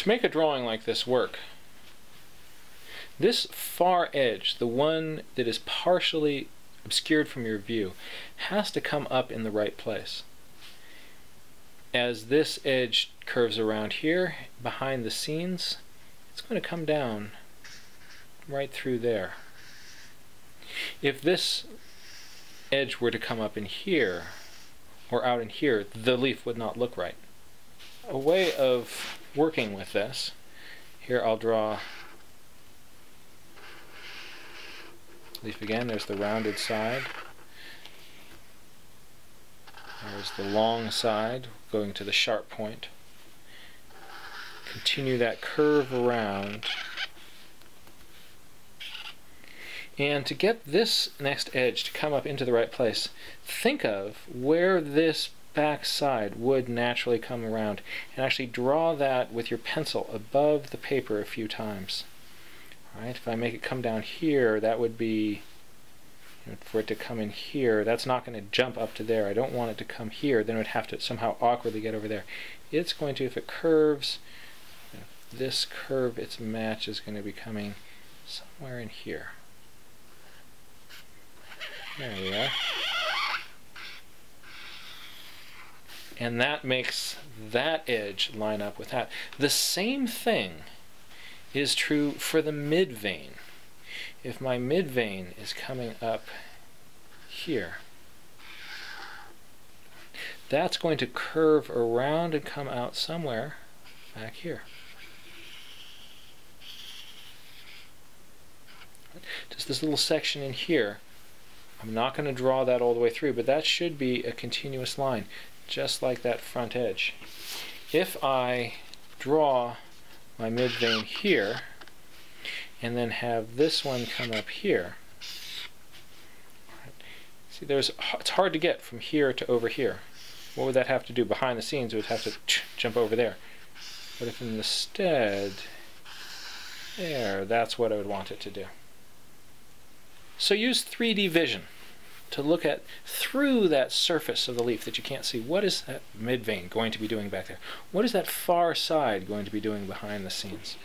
To make a drawing like this work, this far edge, the one that is partially obscured from your view, has to come up in the right place. As this edge curves around here, behind the scenes, it's going to come down right through there. If this edge were to come up in here, or out in here, the leaf would not look right. A way of working with this, here I'll draw leaf again, there's the rounded side. There's the long side going to the sharp point. Continue that curve around. And to get this next edge to come up into the right place, think of where this back side would naturally come around and actually draw that with your pencil above the paper a few times. Right? If I make it come down here, that would be for it to come in here. That's not going to jump up to there. I don't want it to come here. Then it would have to somehow awkwardly get over there. It's going to, if it curves, this curve, its match is going to be coming somewhere in here. There we are. And that makes that edge line up with that. The same thing is true for the mid vein. If my mid vein is coming up here, that's going to curve around and come out somewhere back here. Just this little section in here. I'm not going to draw that all the way through, but that should be a continuous line, just like that front edge. If I draw my mid vein here, and then have this one come up here. See, there's it's hard to get from here to over here. What would that have to do? Behind the scenes, it would have to jump over there. But if instead, there, that's what I would want it to do. So use 3D vision to look at through that surface of the leaf that you can't see. What is that mid vein going to be doing back there? What is that far side going to be doing behind the scenes?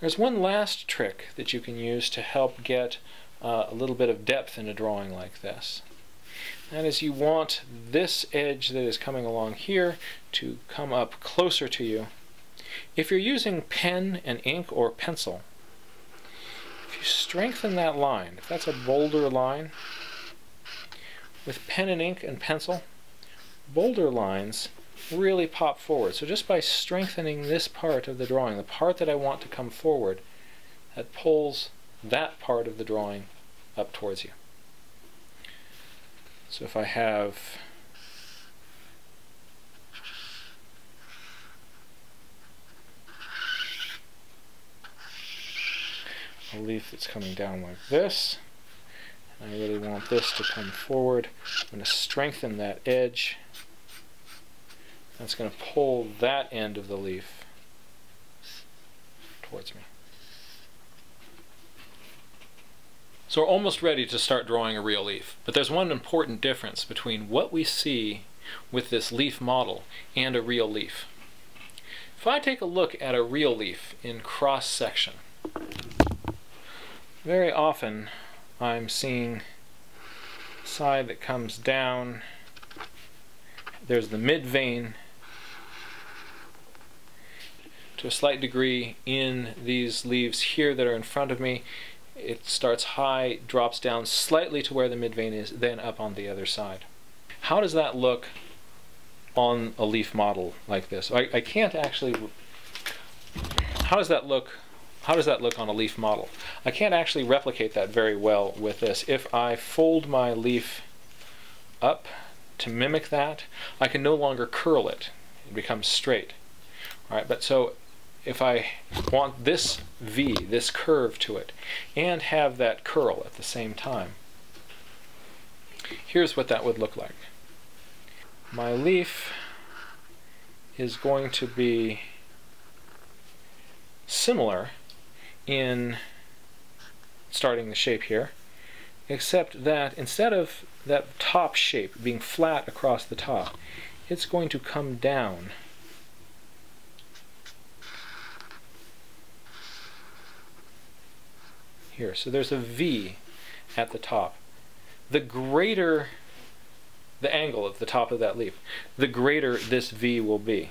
There's one last trick that you can use to help get uh, a little bit of depth in a drawing like this. That is you want this edge that is coming along here to come up closer to you. If you're using pen and ink or pencil, you strengthen that line, if that's a bolder line, with pen and ink and pencil, bolder lines really pop forward. So just by strengthening this part of the drawing, the part that I want to come forward, that pulls that part of the drawing up towards you. So if I have a leaf that's coming down like this. I really want this to come forward. I'm going to strengthen that edge. That's going to pull that end of the leaf towards me. So we're almost ready to start drawing a real leaf, but there's one important difference between what we see with this leaf model and a real leaf. If I take a look at a real leaf in cross section, very often I'm seeing side that comes down. There's the mid vein to a slight degree in these leaves here that are in front of me. It starts high, drops down slightly to where the mid vein is, then up on the other side. How does that look on a leaf model like this? I, I can't actually, how does that look how does that look on a leaf model? I can't actually replicate that very well with this. If I fold my leaf up to mimic that, I can no longer curl it. It becomes straight. All right, but so if I want this V, this curve to it, and have that curl at the same time, here's what that would look like. My leaf is going to be similar in starting the shape here, except that instead of that top shape being flat across the top, it's going to come down. Here, so there's a V at the top. The greater the angle of the top of that leaf, the greater this V will be.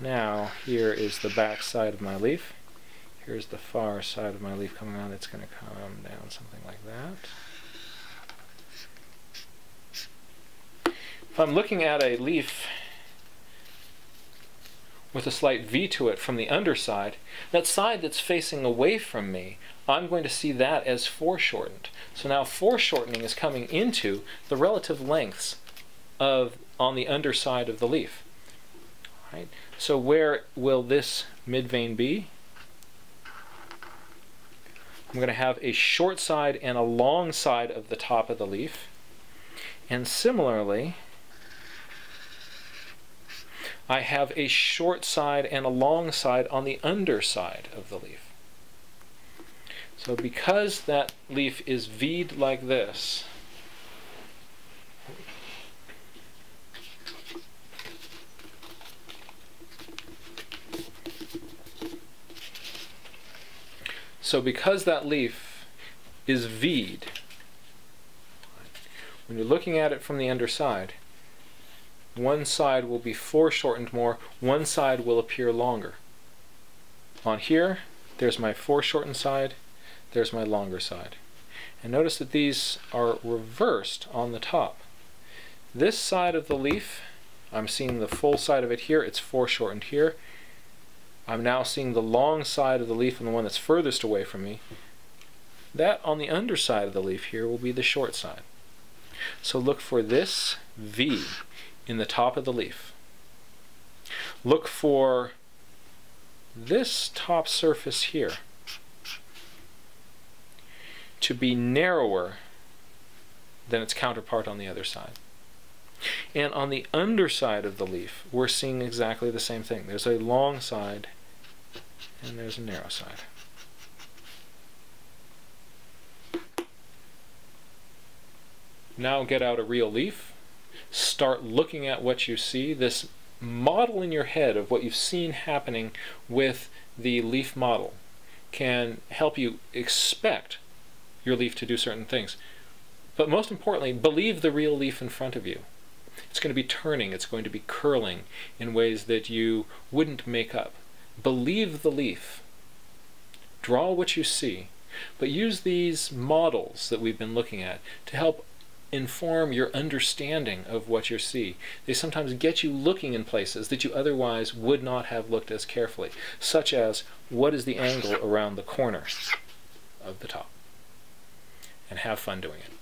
Now, here is the back side of my leaf. Here's the far side of my leaf coming on. It's going to come down something like that. If I'm looking at a leaf with a slight V to it from the underside, that side that's facing away from me, I'm going to see that as foreshortened. So now foreshortening is coming into the relative lengths of on the underside of the leaf. Right? So where will this midvein be? I'm going to have a short side and a long side of the top of the leaf. And similarly, I have a short side and a long side on the underside of the leaf. So because that leaf is V'd like this, So because that leaf is V'd, when you're looking at it from the underside, one side will be foreshortened more, one side will appear longer. On here, there's my foreshortened side, there's my longer side. And notice that these are reversed on the top. This side of the leaf, I'm seeing the full side of it here, it's foreshortened here, I'm now seeing the long side of the leaf and the one that's furthest away from me. That on the underside of the leaf here will be the short side. So look for this V in the top of the leaf. Look for this top surface here to be narrower than its counterpart on the other side. And on the underside of the leaf, we're seeing exactly the same thing. There's a long side and there's a narrow side. Now get out a real leaf, start looking at what you see, this model in your head of what you've seen happening with the leaf model can help you expect your leaf to do certain things. But most importantly, believe the real leaf in front of you. It's going to be turning, it's going to be curling in ways that you wouldn't make up. Believe the leaf. Draw what you see, but use these models that we've been looking at to help inform your understanding of what you see. They sometimes get you looking in places that you otherwise would not have looked as carefully, such as what is the angle around the corner of the top. And have fun doing it.